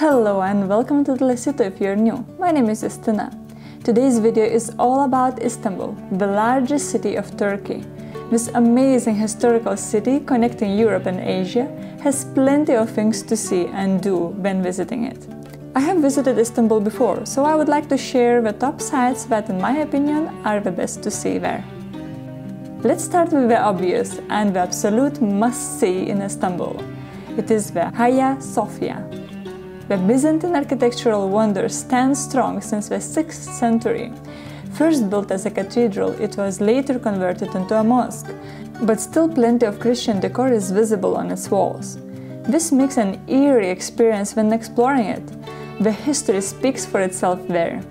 Hello and welcome to Atlasito if you're new. My name is Justina. Today's video is all about Istanbul, the largest city of Turkey. This amazing historical city connecting Europe and Asia has plenty of things to see and do when visiting it. I have visited Istanbul before, so I would like to share the top sites that in my opinion are the best to see there. Let's start with the obvious and the absolute must-see in Istanbul. It is the Hagia Sophia. The Byzantine architectural wonder stands strong since the 6th century. First built as a cathedral, it was later converted into a mosque, but still plenty of Christian decor is visible on its walls. This makes an eerie experience when exploring it. The history speaks for itself there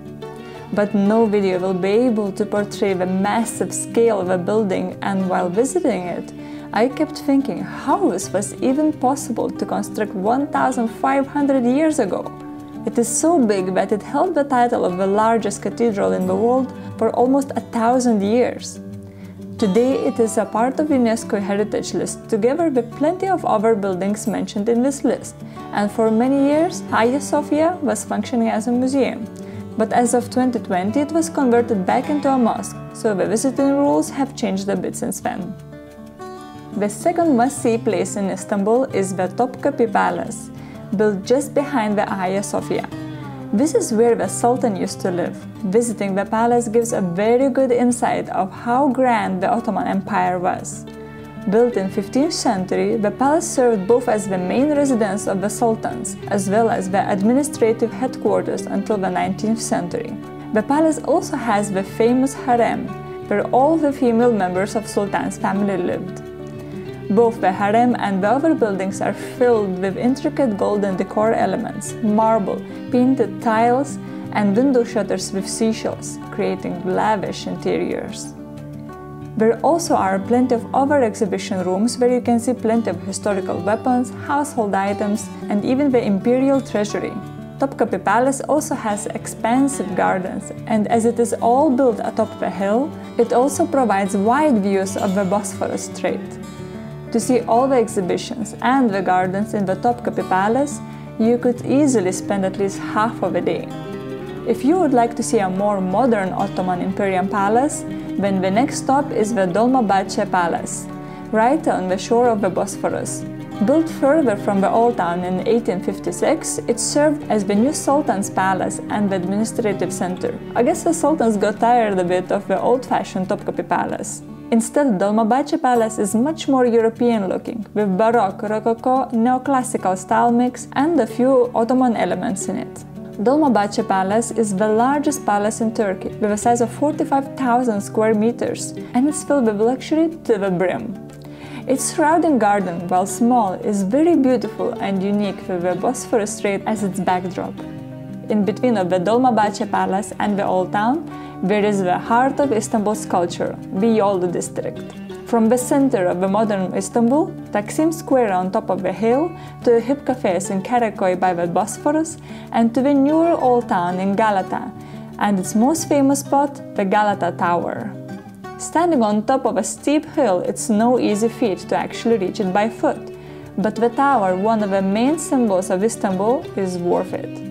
but no video will be able to portray the massive scale of a building and while visiting it, I kept thinking how this was even possible to construct 1500 years ago. It is so big that it held the title of the largest cathedral in the world for almost a thousand years. Today it is a part of UNESCO Heritage List together with plenty of other buildings mentioned in this list, and for many years Hagia Sophia was functioning as a museum but as of 2020 it was converted back into a mosque, so the visiting rules have changed a bit since then. The second must-see place in Istanbul is the Topkapi Palace, built just behind the Hagia Sophia. This is where the Sultan used to live. Visiting the palace gives a very good insight of how grand the Ottoman Empire was. Built in 15th century, the palace served both as the main residence of the sultans as well as the administrative headquarters until the 19th century. The palace also has the famous harem, where all the female members of Sultan's family lived. Both the harem and the other buildings are filled with intricate golden decor elements, marble, painted tiles, and window shutters with seashells, creating lavish interiors. There also are plenty of other exhibition rooms where you can see plenty of historical weapons, household items, and even the imperial treasury. Topkapi Palace also has expansive gardens, and as it is all built atop the hill, it also provides wide views of the Bosphorus Strait. To see all the exhibitions and the gardens in the Topkapi Palace, you could easily spend at least half of a day. If you would like to see a more modern Ottoman Imperial Palace, then the next stop is the Dolmabahçe Palace, right on the shore of the Bosphorus. Built further from the old town in 1856, it served as the new Sultan's palace and the administrative center. I guess the Sultans got tired a bit of the old-fashioned Topkapi Palace. Instead, Dolmabahçe Palace is much more European looking, with Baroque, Rococo, Neoclassical style mix and a few Ottoman elements in it. Dolmabahçe Palace is the largest palace in Turkey, with a size of 45,000 square meters, and it's filled with luxury to the brim. Its surrounding garden, while small, is very beautiful and unique with the Bosphorus Strait as its backdrop. In between of the Dolmabahçe Palace and the Old Town, there is the heart of Istanbul's culture, Beyoğlu district. From the center of the modern Istanbul, Taksim Square on top of the hill, to the hip cafes in Karakoy by the Bosphorus, and to the newer old town in Galata, and its most famous spot, the Galata Tower. Standing on top of a steep hill, it's no easy feat to actually reach it by foot, but the tower, one of the main symbols of Istanbul, is worth it.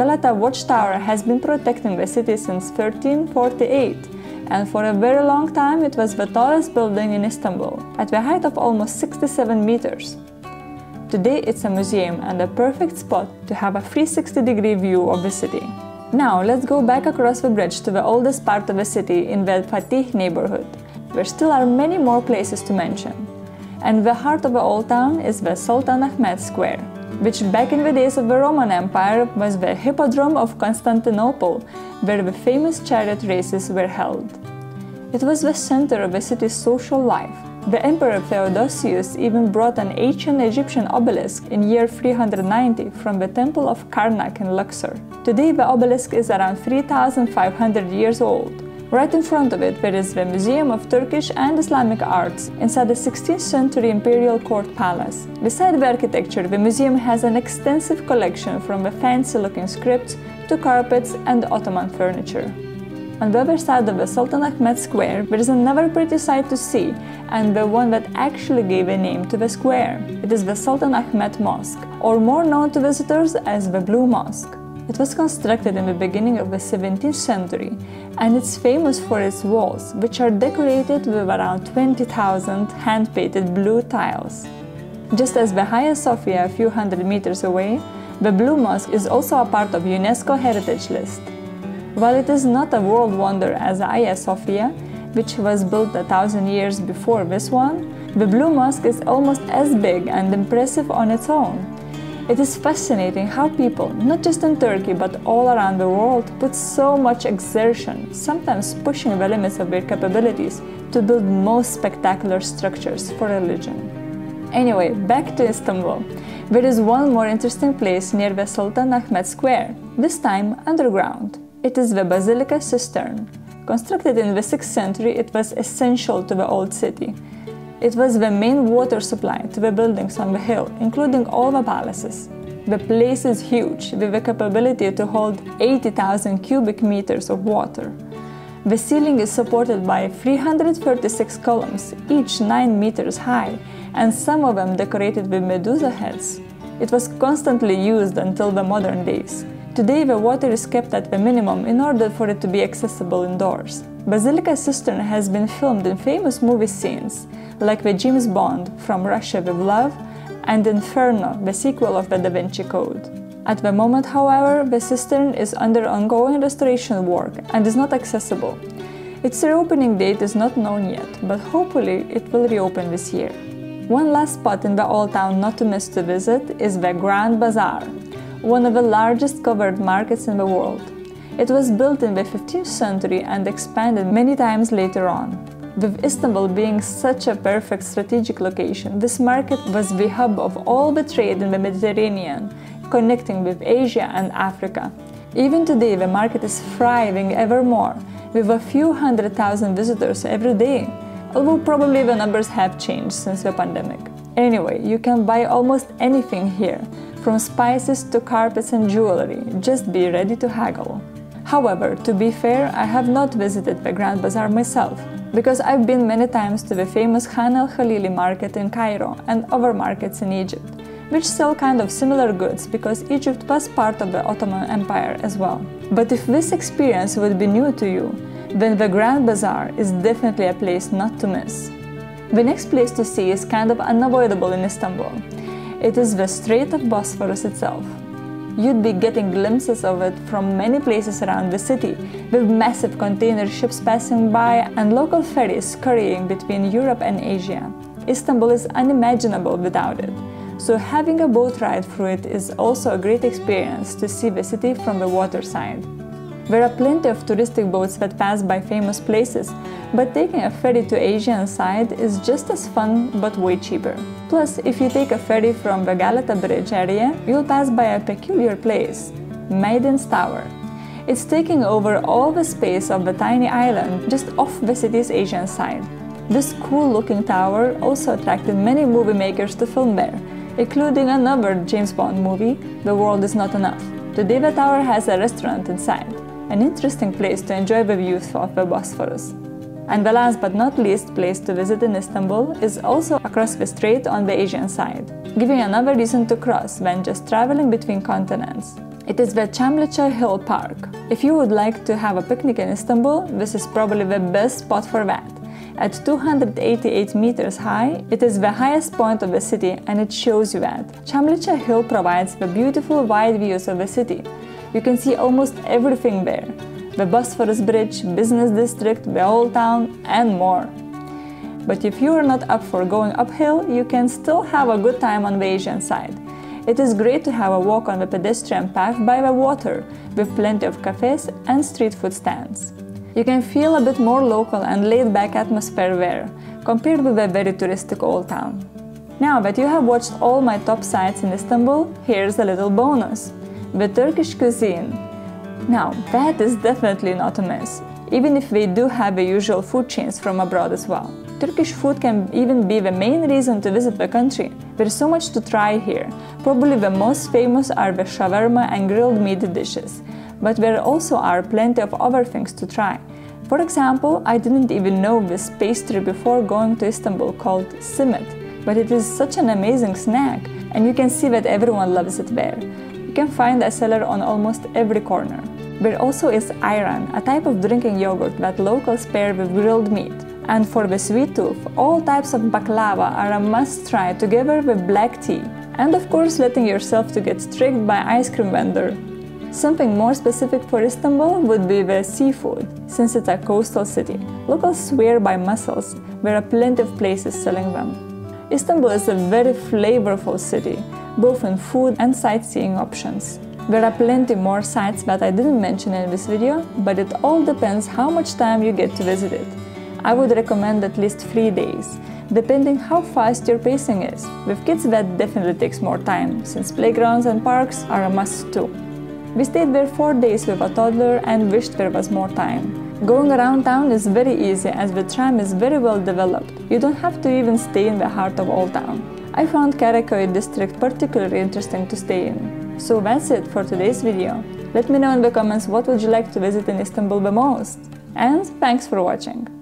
Galata Watchtower has been protecting the city since 1348 and for a very long time it was the tallest building in Istanbul, at the height of almost 67 meters. Today it's a museum and a perfect spot to have a 360 degree view of the city. Now let's go back across the bridge to the oldest part of the city in the Fatih neighborhood. There still are many more places to mention. And the heart of the old town is the Sultan Ahmed Square, which back in the days of the Roman Empire was the Hippodrome of Constantinople, where the famous chariot races were held. It was the center of the city's social life. The Emperor Theodosius even brought an ancient Egyptian obelisk in year 390 from the Temple of Karnak in Luxor. Today the obelisk is around 3500 years old. Right in front of it, there is the Museum of Turkish and Islamic Arts inside the 16th century Imperial Court Palace. Beside the architecture, the museum has an extensive collection from the fancy looking scripts to carpets and Ottoman furniture. On the other side of the Sultan Ahmed Square, there is another pretty sight to see, and the one that actually gave a name to the square. It is the Sultan Ahmed Mosque, or more known to visitors as the Blue Mosque. It was constructed in the beginning of the 17th century, and it's famous for its walls, which are decorated with around 20,000 hand-painted blue tiles. Just as the Hagia Sophia a few hundred meters away, the Blue Mosque is also a part of UNESCO Heritage List. While it is not a world wonder as Hagia Sophia, which was built a thousand years before this one, the Blue Mosque is almost as big and impressive on its own. It is fascinating how people, not just in Turkey but all around the world, put so much exertion, sometimes pushing the limits of their capabilities, to build most spectacular structures for religion. Anyway, back to Istanbul. There is one more interesting place near the Sultan Ahmed Square, this time underground. It is the Basilica Cistern. Constructed in the 6th century, it was essential to the old city. It was the main water supply to the buildings on the hill, including all the palaces. The place is huge, with the capability to hold 80,000 cubic meters of water. The ceiling is supported by 336 columns, each 9 meters high, and some of them decorated with Medusa heads. It was constantly used until the modern days. Today, the water is kept at the minimum in order for it to be accessible indoors. Basilica Cistern has been filmed in famous movie scenes, like the James Bond From Russia with Love and Inferno, the sequel of the Da Vinci Code. At the moment, however, the cistern is under ongoing restoration work and is not accessible. Its reopening date is not known yet, but hopefully it will reopen this year. One last spot in the old town not to miss to visit is the Grand Bazaar, one of the largest covered markets in the world. It was built in the 15th century and expanded many times later on. With Istanbul being such a perfect strategic location, this market was the hub of all the trade in the Mediterranean, connecting with Asia and Africa. Even today, the market is thriving ever more, with a few hundred thousand visitors every day although probably the numbers have changed since the pandemic. Anyway, you can buy almost anything here, from spices to carpets and jewelry, just be ready to haggle. However, to be fair, I have not visited the Grand Bazaar myself, because I've been many times to the famous Khan el Khalili market in Cairo and other markets in Egypt, which sell kind of similar goods because Egypt was part of the Ottoman Empire as well. But if this experience would be new to you, then the Grand Bazaar is definitely a place not to miss. The next place to see is kind of unavoidable in Istanbul. It is the Strait of Bosphorus itself. You'd be getting glimpses of it from many places around the city, with massive container ships passing by and local ferries scurrying between Europe and Asia. Istanbul is unimaginable without it, so having a boat ride through it is also a great experience to see the city from the waterside. There are plenty of touristic boats that pass by famous places, but taking a ferry to Asian side is just as fun but way cheaper. Plus, if you take a ferry from the Galata Bridge area, you'll pass by a peculiar place, Maiden's Tower. It's taking over all the space of the tiny island just off the city's Asian side. This cool looking tower also attracted many movie makers to film there, including another James Bond movie, The World Is Not Enough. Today the tower has a restaurant inside an interesting place to enjoy the views of the Bosphorus. And the last but not least place to visit in Istanbul is also across the strait on the Asian side, giving another reason to cross when just traveling between continents. It is the Çamlıca Hill Park. If you would like to have a picnic in Istanbul, this is probably the best spot for that. At 288 meters high, it is the highest point of the city and it shows you that. Çamlıca Hill provides the beautiful wide views of the city, you can see almost everything there the Bosphorus Bridge, business district, the old town, and more. But if you are not up for going uphill, you can still have a good time on the Asian side. It is great to have a walk on the pedestrian path by the water, with plenty of cafes and street food stands. You can feel a bit more local and laid back atmosphere there, compared with the very touristic old town. Now that you have watched all my top sites in Istanbul, here's a little bonus the Turkish cuisine. Now, that is definitely not a miss, even if we do have the usual food chains from abroad as well. Turkish food can even be the main reason to visit the country. There's so much to try here. Probably the most famous are the shawarma and grilled meat dishes. but there also are plenty of other things to try. For example, I didn't even know this pastry before going to Istanbul called simit, but it is such an amazing snack, and you can see that everyone loves it there. You can find a seller on almost every corner. There also is ayran, a type of drinking yogurt that locals pair with grilled meat. And for the sweet tooth, all types of baklava are a must try together with black tea. And of course, letting yourself to get tricked by ice cream vendor. Something more specific for Istanbul would be the seafood, since it's a coastal city. Locals swear by mussels, there are plenty of places selling them. Istanbul is a very flavorful city, both in food and sightseeing options. There are plenty more sites that I didn't mention in this video, but it all depends how much time you get to visit it. I would recommend at least 3 days, depending how fast your pacing is. With kids that definitely takes more time, since playgrounds and parks are a must too. We stayed there 4 days with a toddler and wished there was more time. Going around town is very easy as the tram is very well developed. You don't have to even stay in the heart of Old Town. I found Karaköy district particularly interesting to stay in. So that's it for today's video. Let me know in the comments what would you like to visit in Istanbul the most. And thanks for watching.